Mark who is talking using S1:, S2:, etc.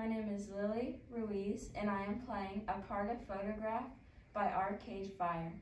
S1: My name is Lily Ruiz, and I am playing a part of Photograph by Arcade Fire.